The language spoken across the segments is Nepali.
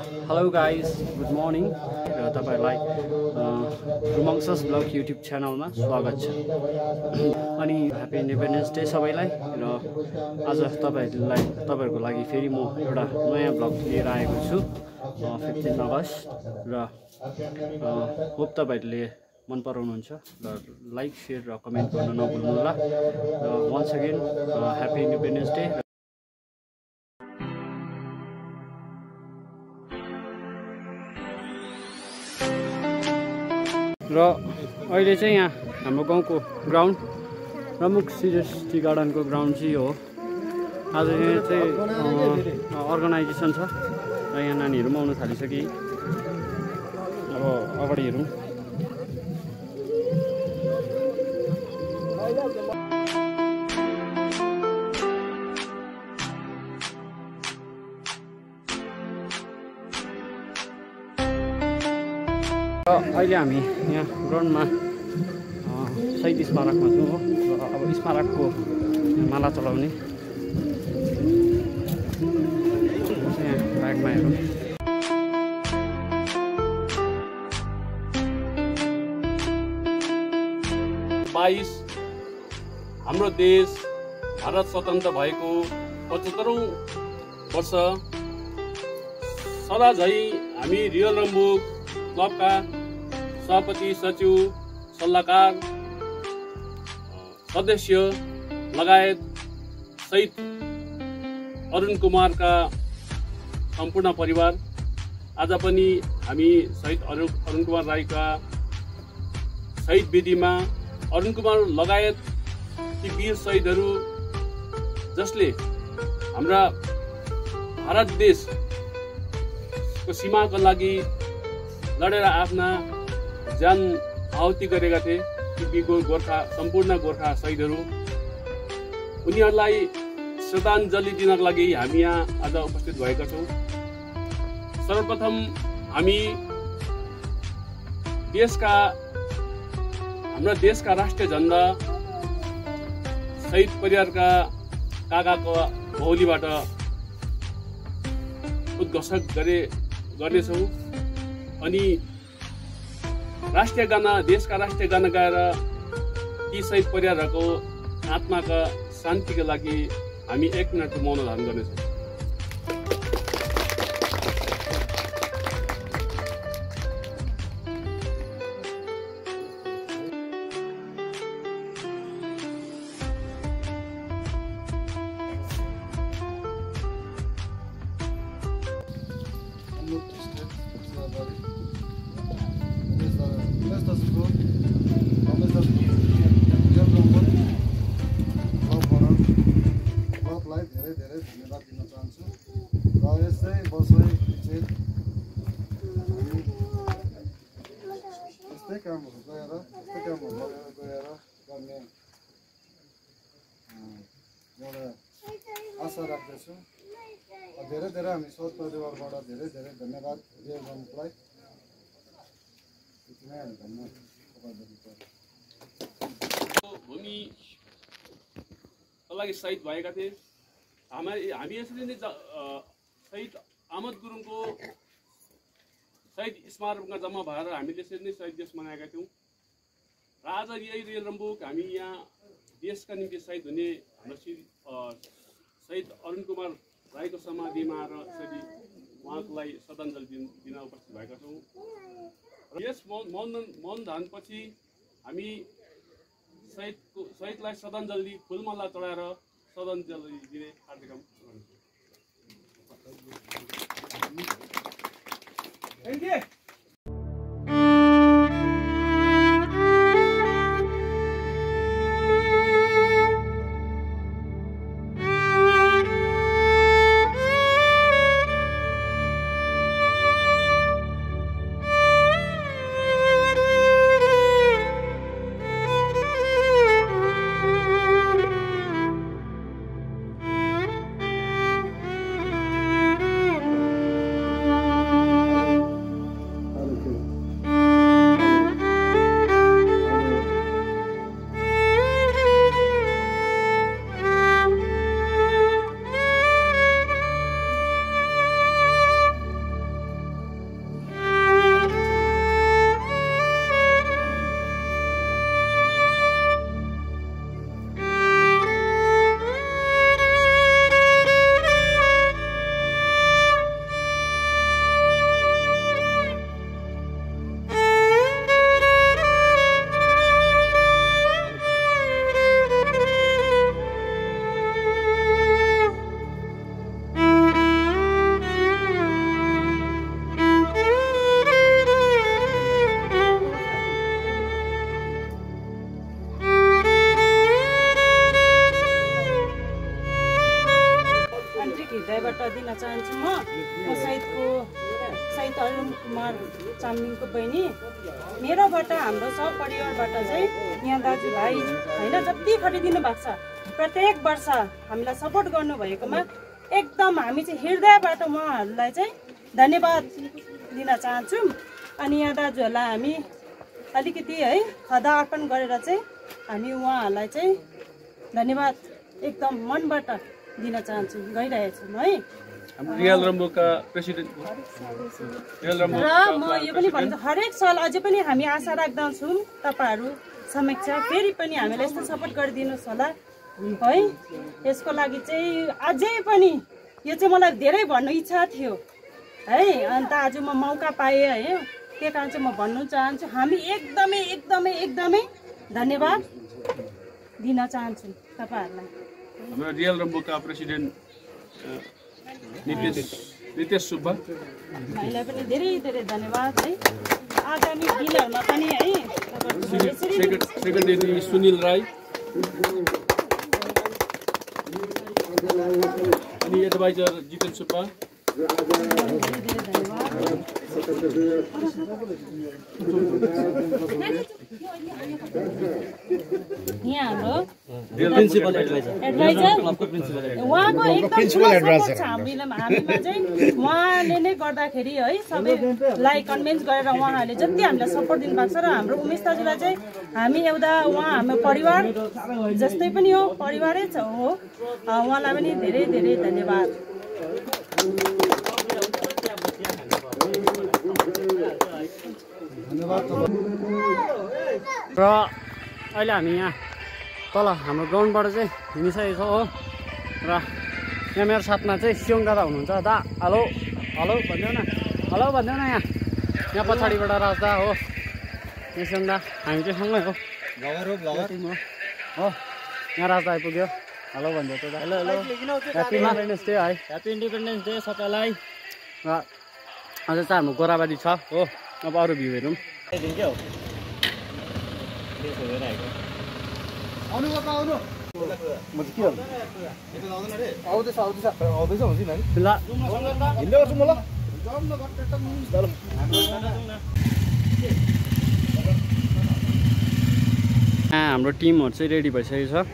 हेलो गाइज गुड मर्निङ र तपाईँहरूलाई रुमङ्सस ब्लग युट्युब च्यानलमा स्वागत छ। अनि ह्याप्पी इन्डिपेन्डेन्स डे सबैलाई र आज तपाईँहरूलाई तपाईँहरूको लागि फेरि म एउटा नयाँ ब्लग लिएर आएको छु फिफ्टिन अगस्त र होप तपाईँहरूले मन पराउनुहुन्छ र लाइक सेयर र कमेन्ट गर्न नभुल्नुहोला। र once again happy independence day र अहिले चाहिँ यहाँ हाम्रो गाउँको ग्राउन्ड प्रमुख सिरियस टी गार्डनको ग्राउन्ड चाहिँ हो। आज यहाँ चाहिँ अर्गनाइजेसन छ र यहाँ नानीहरू पनि आउनु थालिसके। अब अगाडि हेरौँ। अहिले हामी यहाँ ग्राउन्डमा शहीद स्मारकमा छौँ हो। र अब स्मारकको माला चलाउने। यहाँ हेरौँ बाइस हाम्रो देश भारत स्वतन्त्र भएको पचहत्तरौँ वर्ष। सदा झै हामी रियल रम्बुक क्लबका सभापति सचिव सल्लाहकार सदस्य लगायत सहित अरुण कुमारका सम्पूर्ण परिवार। आज पनि हामी शहीद अरुण अरुण कुमार राईका शहीद विधिमा अरुण कुमार लगायत ती वीर शहीदहरू जसले हाम्रा भारत देशको सीमाको लागि लडेर आफ्ना ज्यान आहुति गरेका थिए वीर गोर्खा सम्पूर्ण गोर्खा शहीदहरू। उनीहरूलाई श्रद्धाञ्जली दिनको लागि हामी यहाँ आज उपस्थित भएका छौँ। सर्वप्रथम हामी देशका हाम्रो देशका राष्ट्रिय झन्डा शहीद परिवारका काकाको भौलीबाट उद्घोषक गरे गर्नेछौँ। अनि राष्ट्रिय गाना देशका राष्ट्रिय गाना गाएर ती शहीद परिवारहरूको आत्माका शान्तिका लागि हामी एक मिनटको मौन धारण गर्नेछौँ। आशा राख्दछु। धेरै धेरै हामी सौद परिवारबाट धेरै धेरै धन्यवाद रियल गाउँलाई यति नै धन्यवाद भूमिको लागि शहीद भएका थिए। हामी हामी यसरी नै शहीद आमद गुरुङको शहीद स्मारकमा जम्मा भएर हामीले यसरी नै शहीद दिवस मनाएका थियौँ। र आज यही रेल रम्बुक हामी यहाँ देशका निम्ति शहीद हुने हाम्रो शहीद अरुण कुमार राईको समाधिमा र यसरी उहाँको लागि श्रद्धाञ्जली दिन उपस्थित भएका छौँ। र यस मौन मौन मौनदानपछि हामी शहीदको शहीदलाई श्रद्धाञ्जली फुलमाला चढाएर श्रद्धाञ्जली दिने कार्यक्रम गर्नेछौँ। चामलिङको बहिनी मेरोबाट हाम्रो सपरिवारबाट चाहिँ यहाँ दाजुभाइ होइन जति खटिदिनु भएको छ प्रत्येक वर्ष हामीलाई सपोर्ट गर्नुभएकोमा एकदम हामी चाहिँ हृदयबाट उहाँहरूलाई चाहिँ धन्यवाद दिन चाहन्छौँ अनि यहाँ दाजुहरूलाई हामी अलिकति है खदा अर्पण गरेर चाहिँ हामी उहाँहरूलाई चाहिँ धन्यवाद एकदम मनबाट दिन चाहन्छौँ गइरहेछौँ है रियल रम्बोका प्रेसिडेन्ट रियल रम्बो र म यो पनि भन्छु हरेक साल अझै पनि हामी आशा राख्दछौँ तपाईँहरू समक्ष फेरि पनि हामीलाई यस्तो सपोर्ट गरिदिनुहोस् होला। है यसको लागि चाहिँ अझै पनि यो चाहिँ मलाई धेरै भन्नु इच्छा थियो। है अन्त आज म मौका पाएँ है। त्यही कारण चाहिँ म भन्नु चाहन्छु हामी एकदमै एकदमै एकदमै धन्यवाद दिन चाहन्छु तपाईँहरूलाई। हाम्रो रियल रम्बोका प्रेसिडेन्ट नितेश नितेश सुब्बा। भाइलाई पनि धेरै धेरै धन्यवाद है। आगामी दिनहरूमा पनि है तपाईँहरू यसरी नै सेक्रेट सेक्रेटरी सुनिल राई। अनि एडभाइजर जितेन सुब्बा। यहाँ हाम्रो प्रिन्सिपल एडभाइजर एडभाइजर उहाँको एकदम ठुलो सपोर्ट छ हामीलाई हामीमा चाहिँ उहाँले नै गर्दाखेरि है सबैलाई कन्भिन्स गरेर उहाँहरूले जति हामीलाई सपोर्ट दिनुभएको छ र हाम्रो उमेश दाजुलाई चाहिँ हामी एउटा उहाँ हाम्रो परिवार जस्तै पनि हो परिवारै छ हो। उहाँलाई पनि धेरै धेरै धन्यवाद। र अहिले हामी यहाँ तल हाम्रो ग्राउन्डबाट चाहिँ हिँडिसकेको छौँ हो। र यहाँ मेरो साथमा चाहिँ सियोङ दादा हुनुहुन्छ। दा हेलो हेलो भनिदेऊ न। हेलो भनिदेऊ न यहाँ। यहाँ पछाडिबाट राजदा हो। यहाँ सियोङ दा हामी चाहिँ सँगै हो हो। हो यहाँ राजदा आइपुग्यो। हेलो भनिदेऊ त दा। Hello hello. Happy independence day है। ह्याप्पी इन्डिपेन्डेन्स डे सबैलाई। र अझै चाहिँ हाम्रो गोराबारी छ। हो अब अरू भ्यू हेरौँ। हाम्रो टिमहरू चाहिँ रेडी भइसकेको छ।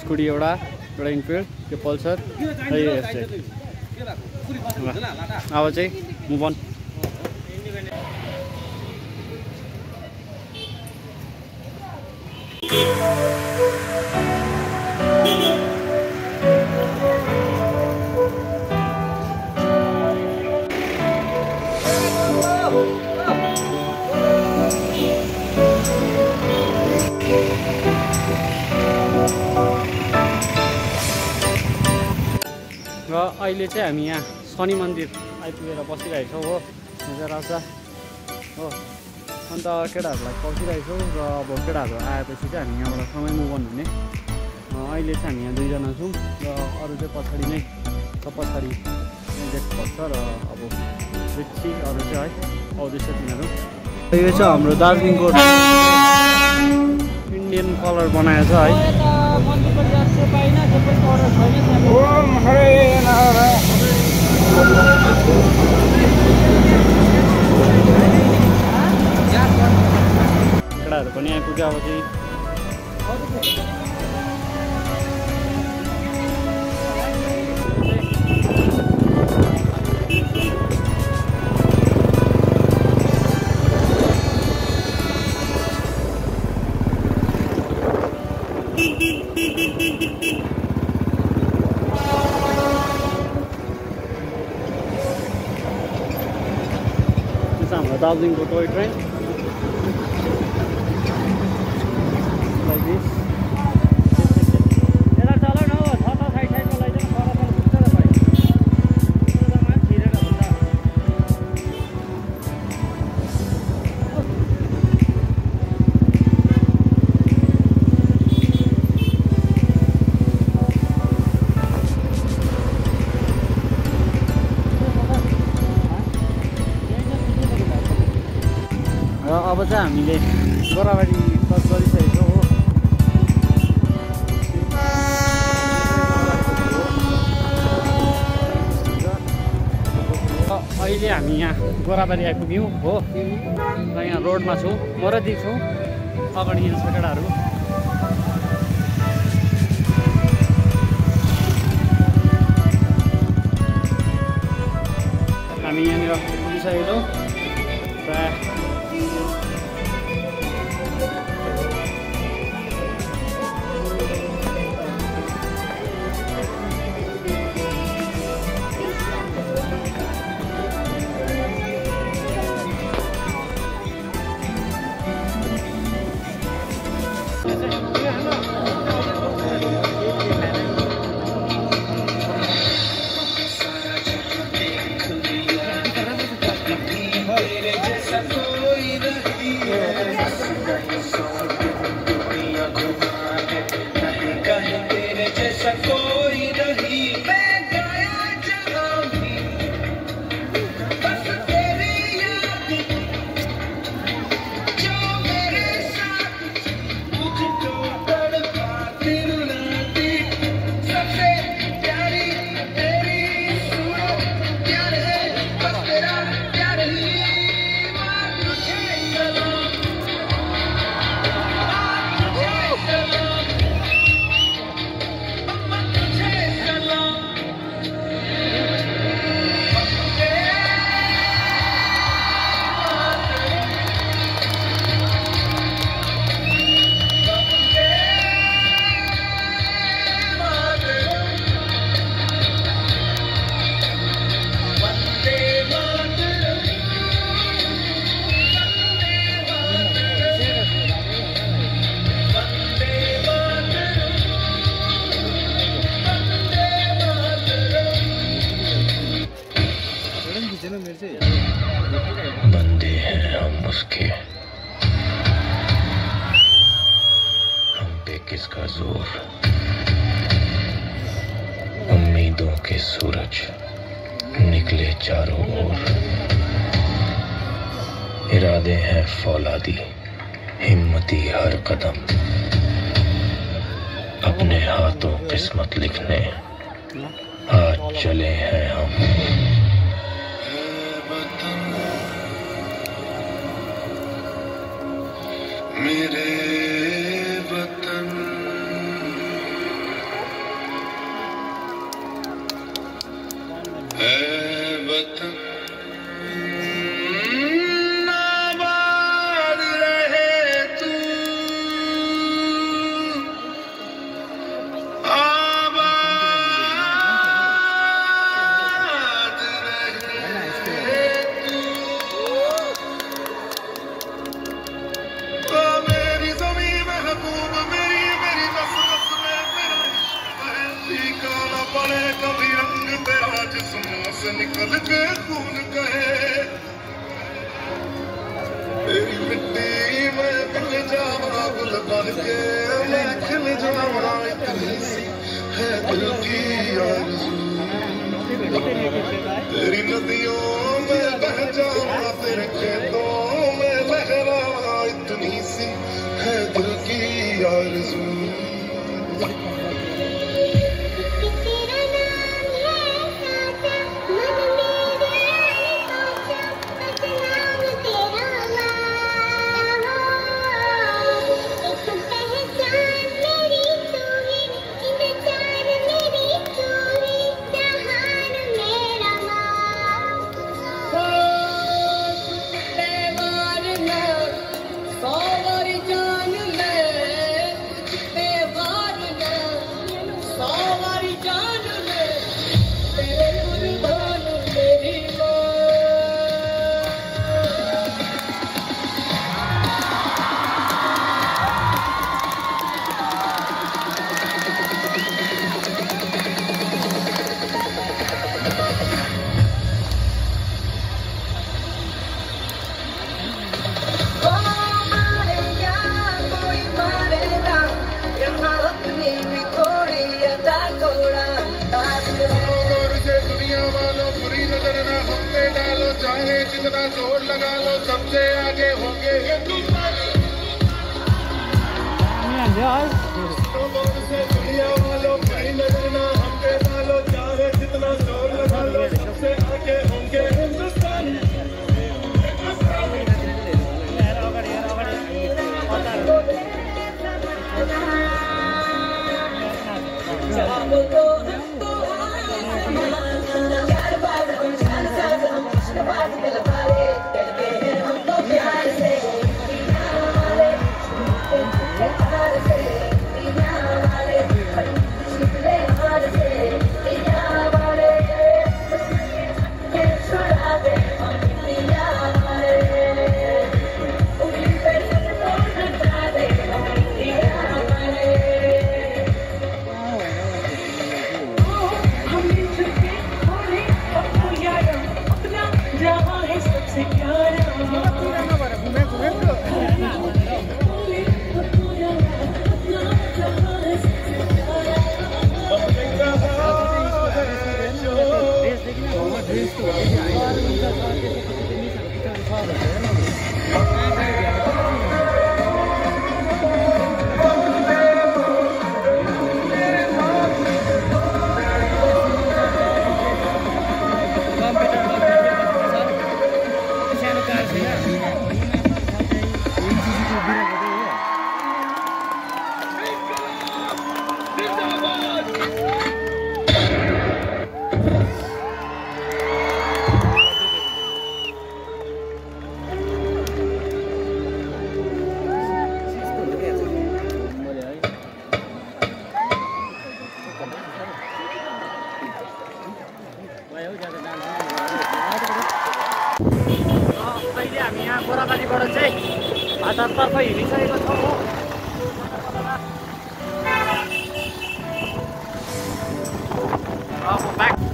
स्कुटी एउटा एउटा इन्फिल्ड त्यो पल्सर अब चाहिँ मुभ र अहिले चाहिँ हामी यहाँ शनि मन्दिर आइपुगेर बसिरहेको छौँ हो। चाहिँ राजा। हो। अन्त केटाहरूलाई पर्खिरहेको छौँ र अब केटाहरू आएपछि चाहिँ हामी यहाँबाट सँगै मुभ अन हुने। अहिले चाहिँ हामी यहाँ दुईजना छौँ र अरू चाहिँ पछाडि नै छ पछाडि गेट पर्छ र अब रिक्सी अरू चाहिँ है आउँदैछ तिनीहरू। यो चाहिँ हाम्रो दार्जिलिङको इन्डियन कलर बनाएको छ है। केटाहरू पनि आइपुग्यो अब चाहिँ त्यो चाहिँ हाम्रो दार्जिलिङको टोय ट्रेन। अब चाहिँ हामीले गोराबारी क्रस गरिसकेको हो। अहिले हामी यहाँ गोराबारी आइपुग्यौँ हो। र यहाँ रोडमा छु म र दिदी छौँ अगाडि केटाहरू पे किसका ज़ोर। उम्मीदों के सूरज निकले चारों ओर। इरादे हैं फौलादी, हिम्मती हर कदम। अपने हाथों किस्मत लिखने, आज चले हैं हम। मेरे इतनी सी है आरज़ू गोराबारीबाट चाहिँ हजारतर्फ हिँडिसकेको छौँ हो। अब ब्याक